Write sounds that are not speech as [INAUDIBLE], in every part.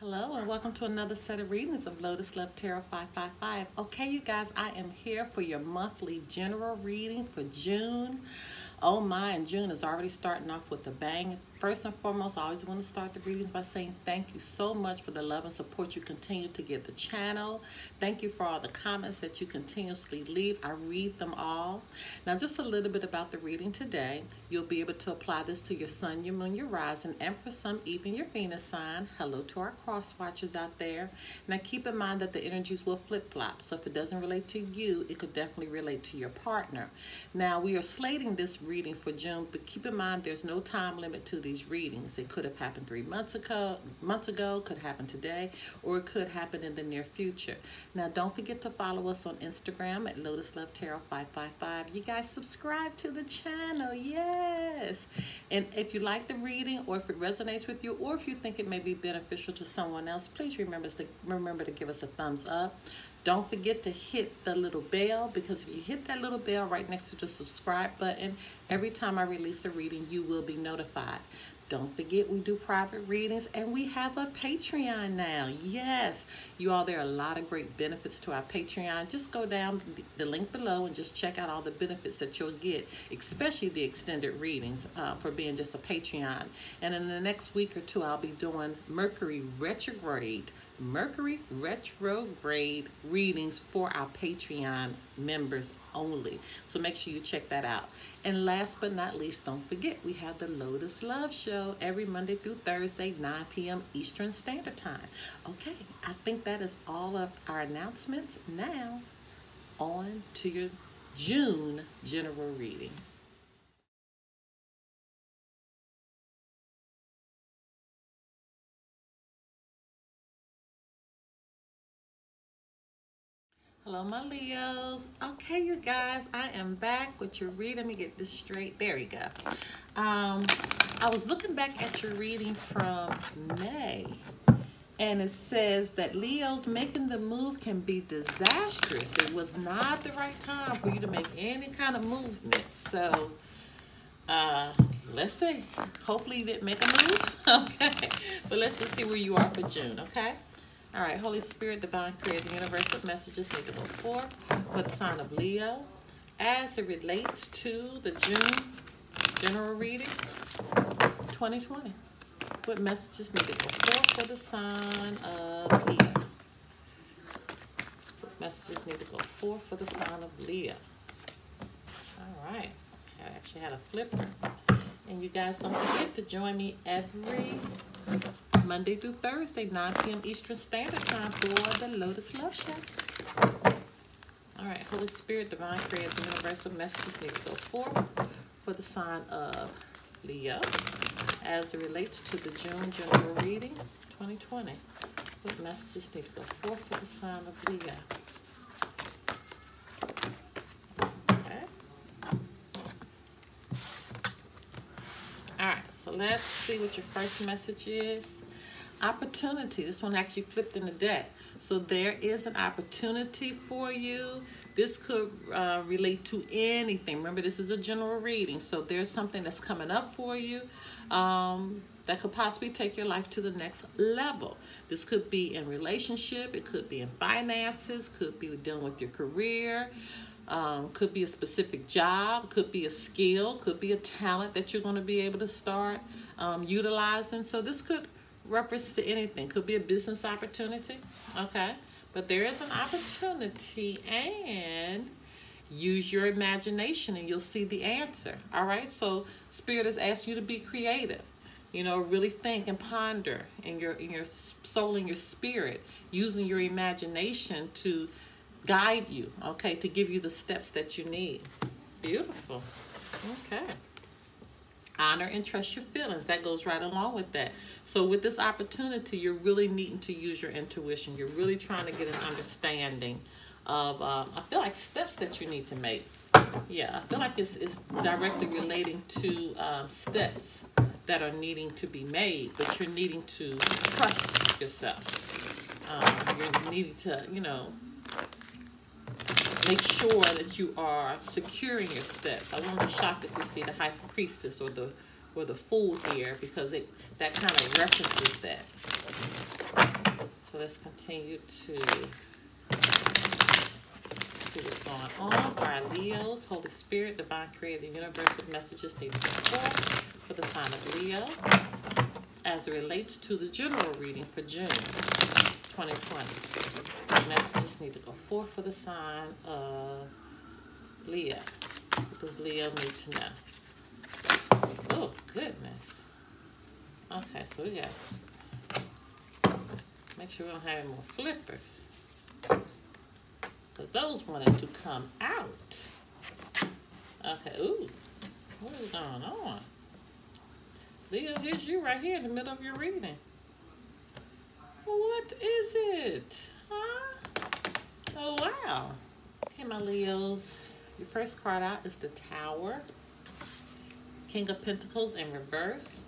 Hello and welcome to another set of readings of Lotus Love Tarot 555. Okay, you guys, I am here for your monthly general reading for June. Oh my, and June is already starting off with a bang. First and foremost, I always want to start the readings by saying thank you so much for the love and support you continue to give the channel. Thank you for all the comments that you continuously leave. I read them all. Now, just a little bit about the reading today. You'll be able to apply this to your sun, your moon, your rising, and for some, even your Venus sign. Hello to our cross watchers out there. Now, keep in mind that the energies will flip-flop. So if it doesn't relate to you, it could definitely relate to your partner. Now, we are slating this reading for June, but keep in mind there's no time limit to these readings. It could have happened three months ago, months ago, could happen today, or it could happen in the near future. Now, don't forget to follow us on Instagram at Lotus Love Tarot 555. You guys subscribe to the channel, yes. And if you like the reading, or if it resonates with you, or if you think it may be beneficial to someone else, please remember to remember to give us a thumbs up. Don't forget to hit the little bell because if you hit that little bell right next to the subscribe button, every time I release a reading, you will be notified. Don't forget we do private readings and we have a Patreon now. Yes, you all, there are a lot of great benefits to our Patreon. Just go down the link below and just check out all the benefits that you'll get, especially the extended readings uh, for being just a Patreon. And in the next week or two, I'll be doing Mercury retrograde Mercury retrograde readings for our Patreon members only. So make sure you check that out. And last but not least, don't forget we have the Lotus Love Show every Monday through Thursday, 9 p.m. Eastern Standard Time. Okay, I think that is all of our announcements. Now, on to your June general reading. Hello, my Leos. Okay, you guys, I am back with your reading. Let me get this straight. There we go. Um, I was looking back at your reading from May, and it says that Leos making the move can be disastrous. It was not the right time for you to make any kind of movement. So, uh, let's see. Hopefully you didn't make a move. [LAUGHS] Okay, but let's just see where you are for June, okay? All right, Holy Spirit, Divine Creator, Universal Messages, make it four for the sign of Leo as it relates to the June general reading 2020. What messages need to go four for the sign of Leo? Messages need to go four for the sign of Leo? All right, I actually had a flipper. And you guys don't forget to join me every Monday through Thursday, 9 p.m. Eastern Standard Time for the Lotus Love Show. All right, Holy Spirit, Divine Creator, Universal Messages need to go forth for the sign of Leo as it relates to the June General Reading 2020. What messages need to go forth for the sign of Leo? All right, so let's see what your first message is opportunity. This one actually flipped in the deck. So there is an opportunity for you. This could uh, relate to anything. Remember, this is a general reading. So there's something that's coming up for you um, that could possibly take your life to the next level. This could be in relationship. It could be in finances. Could be dealing with your career. Um, could be a specific job. Could be a skill. Could be a talent that you're going to be able to start um, utilizing. So this could reference to anything. Could be a business opportunity, okay? But there is an opportunity and use your imagination and you'll see the answer, all right? So Spirit has asked you to be creative. You know, really think and ponder in your in your soul and your spirit, using your imagination to guide you, okay, to give you the steps that you need. Beautiful. Okay honor and trust your feelings. That goes right along with that. So with this opportunity you're really needing to use your intuition. You're really trying to get an understanding of um, i feel like steps that you need to make. Yeah i feel like it's, it's directly relating to um, steps that are needing to be made but you're needing to trust yourself. Um, you're needing to you know make sure that you are securing your steps. I won't be shocked if you see the high priestess or the or the fool here because it that kind of references that. So let's continue to see what's going on. Right, Leos, Holy Spirit, Divine Creator, Universal messages need to forth for the sign of Leo as it relates to the general reading for June 2020. Messages need to go forth for the sign of Leo. What does Leo need to know? Oh, goodness. Okay, so we got Make sure we don't have any more flippers. Because those wanted to come out. Okay, ooh. What is going on? Leo, here's you right here in the middle of your reading. What is it? Oh, wow. Okay, my Leos. Your first card out is the Tower. King of Pentacles in reverse.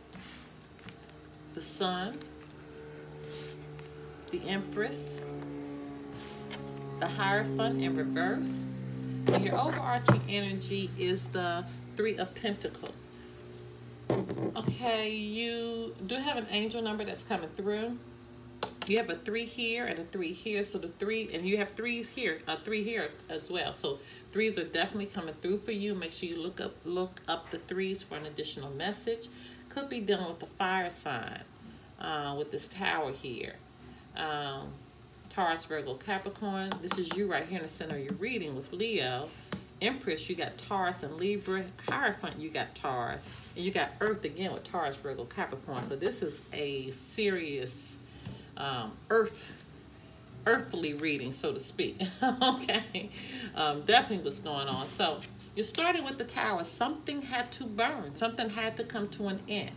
The Sun the Empress, the Hierophant in reverse. And your overarching energy is the Three of Pentacles. Okay, you do have an angel number that's coming through. You have a three here and a three here. So the three, and you have threes here, a three here as well. So threes are definitely coming through for you. Make sure you look up look up the threes for an additional message. Could be dealing with the fire sign uh, with this tower here um, Taurus, Virgo, Capricorn. This is you right here in the center of your reading with Leo. Empress, you got Taurus and Libra. Hierophant, you got Taurus. And you got Earth again with Taurus, Virgo, Capricorn. So this is a serious um, Earth, earthly reading, so to speak. [LAUGHS] okay, um, definitely what's going on. So you're starting with the Tower. Something had to burn. Something had to come to an end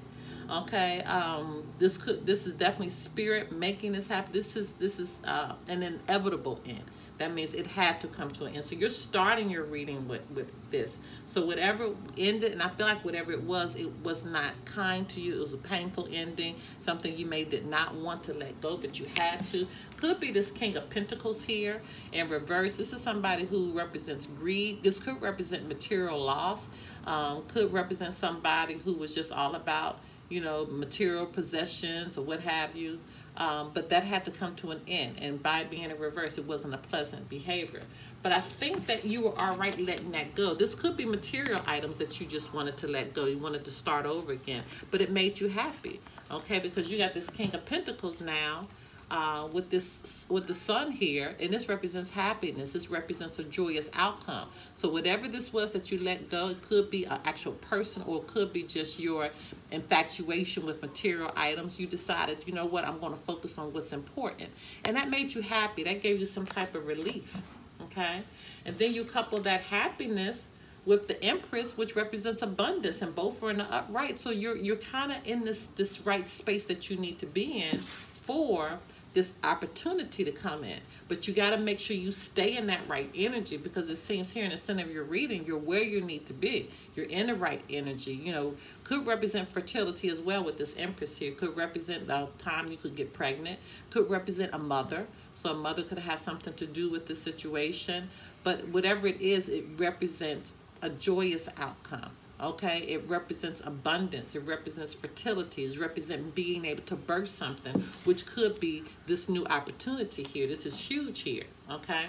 okay um this could this is definitely spirit making this happen this is this is uh an inevitable end that means it had to come to an end. So you're starting your reading with with this. So whatever ended and i feel like whatever it was it was not kind to you. It was a painful ending something you may did not want to let go but you had to. Could be this king of pentacles here in reverse. This is somebody who represents greed. This could represent material loss. Um, could represent somebody who was just all about you know, material possessions or what have you. Um, but that had to come to an end. And by being in reverse, it wasn't a pleasant behavior. But I think that you were all right letting that go. This could be material items that you just wanted to let go. You wanted to start over again. But it made you happy, okay? Because you got this King of Pentacles now uh, with this with the sun here, and this represents happiness. This represents a joyous outcome. So whatever this was that you let go, it could be an actual person, or it could be just your infatuation with material items. You decided, you know what, I'm going to focus on what's important, and that made you happy. That gave you some type of relief. Okay, and then you couple that happiness with the Empress, which represents abundance, and both are in the upright. So you're you're kind of in this this right space that you need to be in for this opportunity to come in. But you got to make sure you stay in that right energy because it seems here in the center of your reading, you're where you need to be. You're in the right energy. You know, could represent fertility as well with this Empress here. Could represent the time you could get pregnant. Could represent a mother. So a mother could have something to do with the situation. But whatever it is, it represents a joyous outcome okay it represents abundance it represents fertility it represents being able to birth something which could be this new opportunity here. This is huge here okay?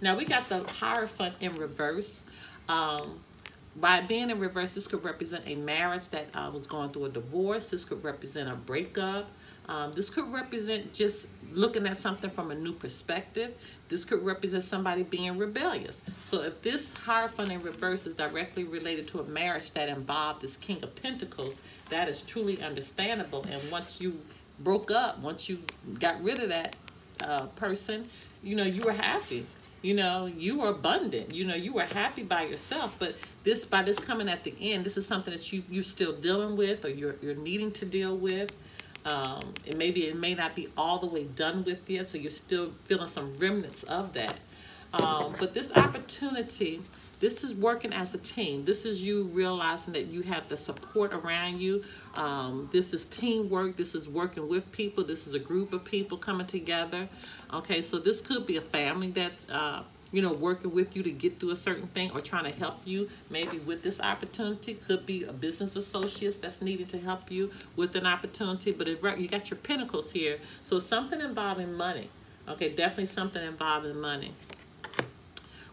Now we got the hierophant in reverse. Um, by being in reverse this could represent a marriage that uh, was going through a divorce. This could represent a breakup um, this could represent just looking at something from a new perspective. This could represent somebody being rebellious. So if this Hierophant in reverse is directly related to a marriage that involved this King of Pentacles, that is truly understandable. And once you broke up, once you got rid of that uh, person, you know, you were happy. You know, you were abundant. You know, you were happy by yourself. But this, by this coming at the end, this is something that you, you're still dealing with or you're, you're needing to deal with. Um, and maybe it may not be all the way done with yet, so you're still feeling some remnants of that. Um, but this opportunity, this is working as a team. This is you realizing that you have the support around you. Um, this is teamwork. This is working with people. This is a group of people coming together. Okay, so this could be a family that uh, you know, working with you to get through a certain thing or trying to help you maybe with this opportunity. Could be a business associate that's needed to help you with an opportunity. But it, you got your pentacles here. So something involving money. Okay, definitely something involving money.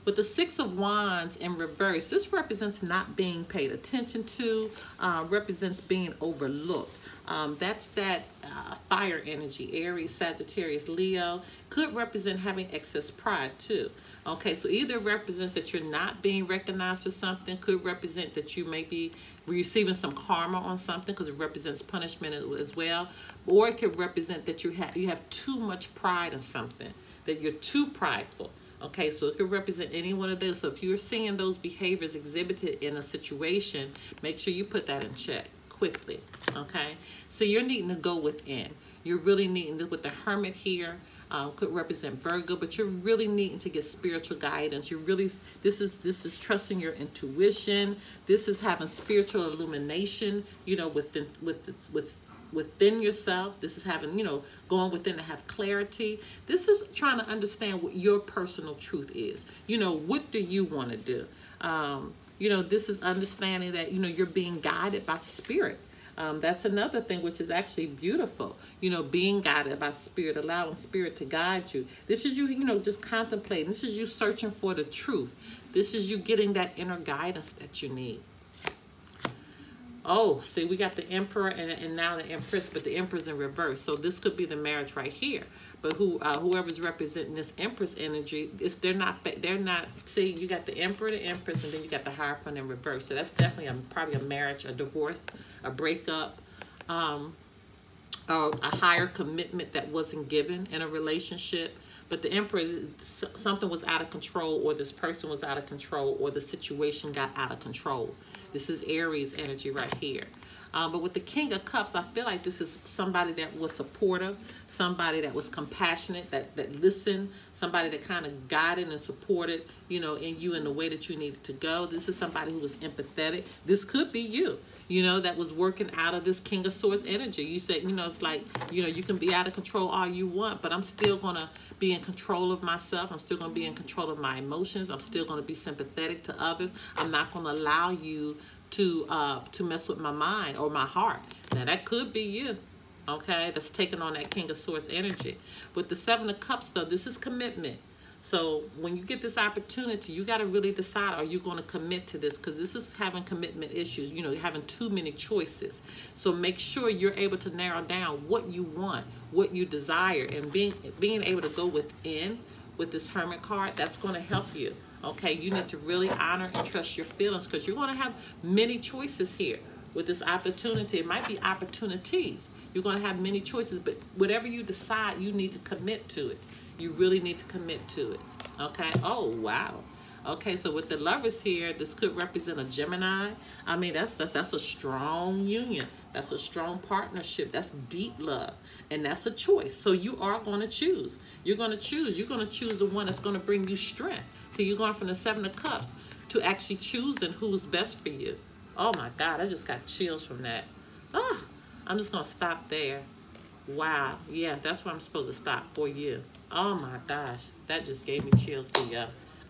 With the Six of Wands in reverse, this represents not being paid attention to, uh, represents being overlooked. Um, that's that uh, fire energy, Aries, Sagittarius, Leo. Could represent having excess pride too. Okay, so either represents that you're not being recognized for something, could represent that you may be receiving some karma on something because it represents punishment as well, or it could represent that you have you have too much pride in something, that you're too prideful. Okay, so it could represent any one of those. So if you're seeing those behaviors exhibited in a situation, make sure you put that in check quickly. Okay, so you're needing to go within. You're really needing to, with the hermit here, uh, could represent Virgo, but you're really needing to get spiritual guidance. You're really this is this is trusting your intuition. This is having spiritual illumination. You know, within with with within yourself. This is having you know going within to have clarity. This is trying to understand what your personal truth is. You know, what do you want to do? Um, you know, this is understanding that you know you're being guided by spirit um, that's another thing which is actually beautiful. You know, being guided by spirit, allowing spirit to guide you. This is you, you know, just contemplating. This is you searching for the truth. This is you getting that inner guidance that you need. Oh, see, we got the emperor and, and now the empress, but the emperor's in reverse. So this could be the marriage right here. But who uh, whoever's representing this Empress energy, is they're not they're not. See, you got the Emperor, the Empress, and then you got the Hierophant in reverse. So that's definitely a, probably a marriage, a divorce, a breakup, um, a higher commitment that wasn't given in a relationship. But the Emperor, something was out of control, or this person was out of control, or the situation got out of control. This is Aries energy right here. Um, but with the King of Cups, I feel like this is somebody that was supportive, somebody that was compassionate, that, that listened, somebody that kind of guided and supported, you know, in you in the way that you needed to go. This is somebody who was empathetic. This could be you you know, that was working out of this King of Swords energy. You said, you know, it's like, you know, you can be out of control all you want, but I'm still going to be in control of myself. I'm still going to be in control of my emotions. I'm still going to be sympathetic to others. I'm not going to allow you to uh, to mess with my mind or my heart. Now that could be you, okay? That's taking on that King of Swords energy. With the Seven of Cups, though, this is commitment. So when you get this opportunity, you got to really decide, are you going to commit to this? Because this is having commitment issues, you know, having too many choices. So make sure you're able to narrow down what you want, what you desire, and being, being able to go within with this Hermit card, that's going to help you. Okay, you need to really honor and trust your feelings because you're going to have many choices here with this opportunity. It might be opportunities. You're going to have many choices, but whatever you decide, you need to commit to it. You really need to commit to it. Okay? Oh, wow. Okay, so with the lovers here, this could represent a Gemini. I mean, that's, that's, that's a strong union. That's a strong partnership. That's deep love. And that's a choice. So you are going to choose. You're going to choose. You're going to choose the one that's going to bring you strength. So you're going from the Seven of Cups to actually choosing who's best for you. Oh my God, I just got chills from that. Oh, I'm just going to stop there. Wow. Yeah, that's where I'm supposed to stop for you. Oh my gosh, that just gave me chills you.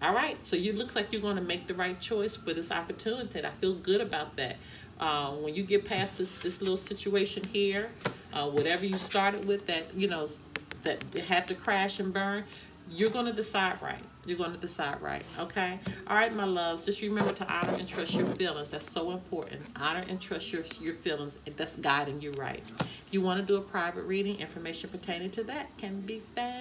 All right, so you looks like you're going to make the right choice for this opportunity. I feel good about that. Uh, when you get past this this little situation here, uh, whatever you started with that you know that had to crash and burn, you're going to decide right. You're going to decide right. Okay. All right, my loves. Just remember to honor and trust your feelings. That's so important. Honor and trust your your feelings. That's guiding you right. If you want to do a private reading, information pertaining to that can be found